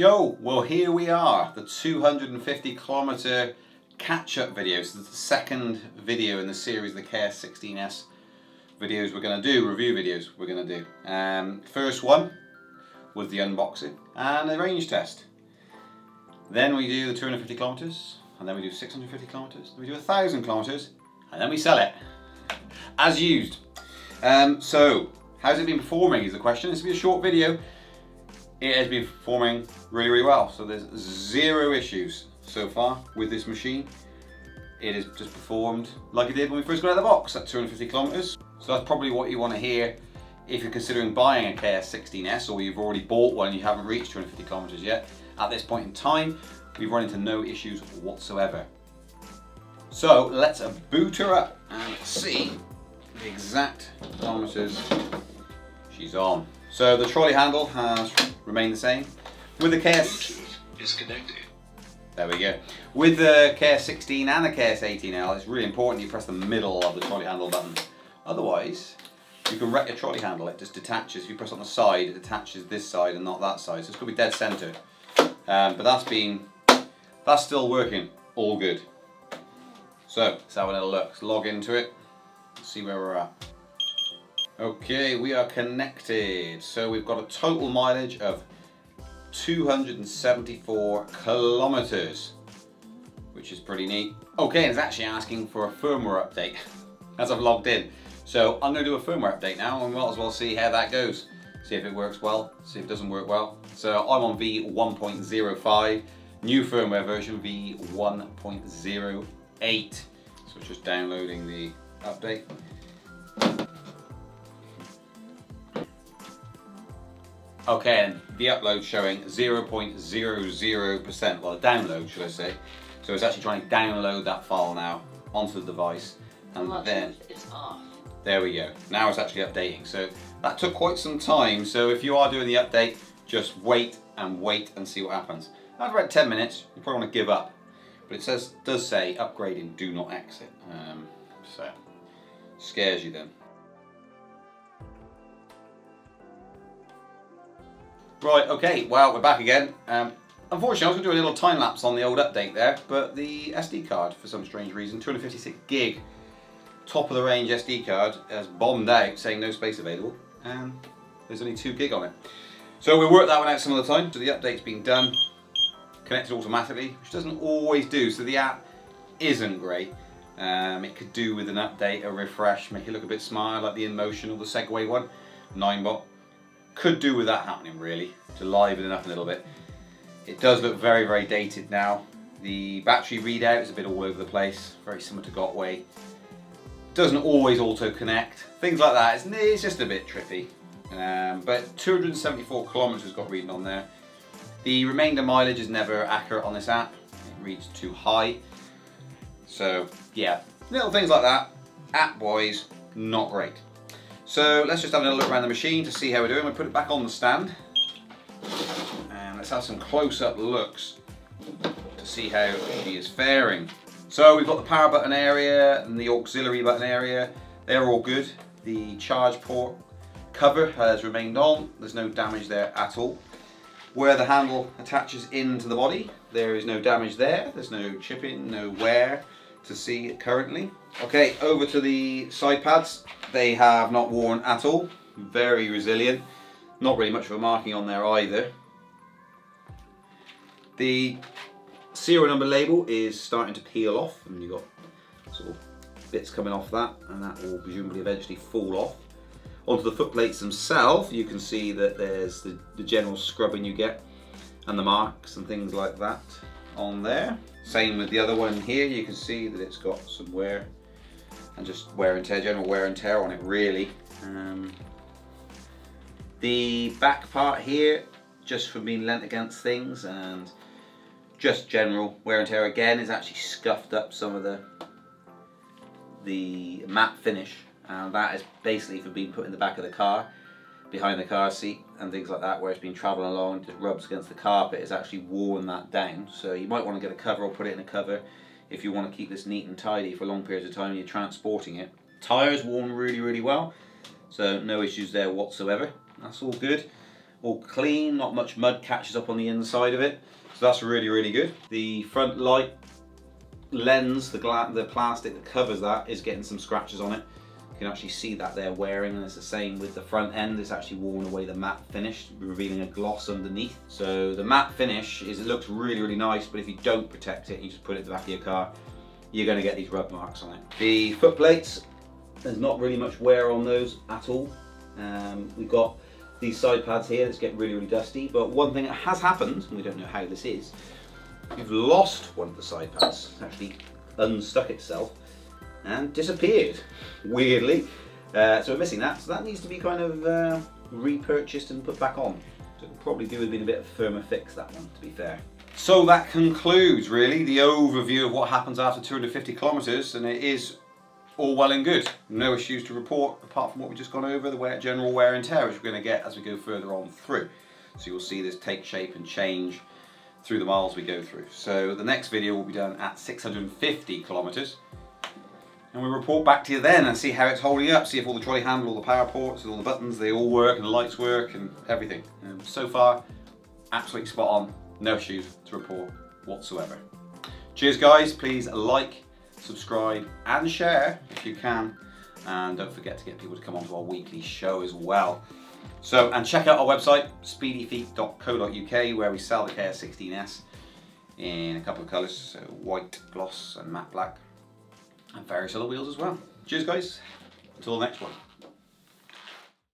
Yo, well here we are, the 250 kilometer catch-up video. So this is the second video in the series, the KS16S videos we're going to do, review videos we're going to do. Um, first one was the unboxing and the range test. Then we do the 250 kilometers, and then we do 650 kilometers, then we do 1,000 kilometers, and then we sell it as used. Um, so, how's it been performing is the question. This will be a short video. It has been performing really, really well. So there's zero issues so far with this machine. It has just performed like it did when we first got out of the box at 250 kilometers. So that's probably what you want to hear if you're considering buying a KS16S or you've already bought one and you haven't reached 250 kilometers yet. At this point in time, we've run into no issues whatsoever. So let's boot her up and see the exact kilometers she's on. So the trolley handle has remained the same. With the KS... is connected. There we go. With the KS16 and the KS18L, it's really important you press the middle of the trolley handle button. Otherwise, you can wreck your trolley handle. It just detaches. If you press on the side, it attaches this side and not that side. So it's going to be dead center. Um, but that's been, that's still working. All good. So let's have a little look. Let's log into it. See where we're at. Okay, we are connected. So we've got a total mileage of 274 kilometers, which is pretty neat. Okay, it's actually asking for a firmware update as I've logged in. So I'm to do a firmware update now and we might as well see how that goes. See if it works well, see if it doesn't work well. So I'm on V1.05, new firmware version V1.08. So just downloading the update. Okay, and the upload showing 0.00%, well the download should I say. So it's actually trying to download that file now onto the device and then it's off. there we go. Now it's actually updating. So that took quite some time. So if you are doing the update, just wait and wait and see what happens. After about 10 minutes, you probably want to give up. But it says does say upgrading, do not exit. Um, so scares you then. Right, okay, well, we're back again. Um, unfortunately, I was going to do a little time lapse on the old update there, but the SD card, for some strange reason, 256 gig, top of the range SD card, has bombed out saying no space available, and there's only 2 gig on it. So we worked that one out some of the time, so the update's been done, connected automatically, which doesn't always do, so the app isn't great. Um, it could do with an update, a refresh, make it look a bit smarter, like the InMotion or the Segway one, Ninebot could do with that happening really, to liven it up a little bit. It does look very, very dated now. The battery readout is a bit all over the place, very similar to Gotway. Doesn't always auto connect, things like that. It's, it's just a bit trippy. Um, but 274 kilometers got reading on there. The remainder mileage is never accurate on this app. It reads too high. So yeah, little things like that. App wise, not great. So let's just have a little look around the machine to see how we're doing. We put it back on the stand. And let's have some close-up looks to see how she is faring. So we've got the power button area and the auxiliary button area. They're all good. The charge port cover has remained on. There's no damage there at all. Where the handle attaches into the body, there is no damage there. There's no chipping, no wear to see currently. Okay, over to the side pads. They have not worn at all. Very resilient. Not really much of a marking on there either. The serial number label is starting to peel off and you've got sort of bits coming off that and that will presumably eventually fall off. Onto the foot plates themselves you can see that there's the, the general scrubbing you get and the marks and things like that on there. Same with the other one here, you can see that it's got some wear and just wear and tear, general wear and tear on it really. Um, the back part here, just from being lent against things and just general wear and tear again, is actually scuffed up some of the the matte finish and that is basically for being put in the back of the car behind the car seat and things like that where it's been travelling along just rubs against the carpet it's actually worn that down so you might want to get a cover or put it in a cover if you want to keep this neat and tidy for long periods of time you're transporting it tires worn really really well so no issues there whatsoever that's all good all clean, not much mud catches up on the inside of it. So that's really, really good. The front light lens, the, the plastic that covers that is getting some scratches on it. You can actually see that they're wearing and it's the same with the front end. It's actually worn away the matte finish, revealing a gloss underneath. So the matte finish is it looks really, really nice, but if you don't protect it, you just put it at the back of your car, you're gonna get these rub marks on it. The foot plates, there's not really much wear on those at all. Um, we've got these side pads here that's getting really, really dusty, but one thing that has happened, and we don't know how this is, we've lost one of the side pads, actually unstuck itself and disappeared, weirdly. Uh, so we're missing that, so that needs to be kind of uh, repurchased and put back on. So it'll probably do with being a bit of a firmer fix, that one, to be fair. So that concludes, really, the overview of what happens after 250 kilometres, and it is all well and good. No issues to report apart from what we've just gone over, the wear, general wear and tear, which we're going to get as we go further on through. So you'll see this take shape and change through the miles we go through. So the next video will be done at 650 kilometres. And we report back to you then and see how it's holding up, see if all the trolley handle, all the power ports, all the buttons, they all work and the lights work and everything. And so far, absolutely spot on, no issues to report whatsoever. Cheers guys, please like, subscribe and share if you can. And don't forget to get people to come onto our weekly show as well. So, and check out our website, speedyfeet.co.uk, where we sell the KS16S in a couple of colours, so white, gloss and matte black, and various other wheels as well. Cheers guys, until the next one.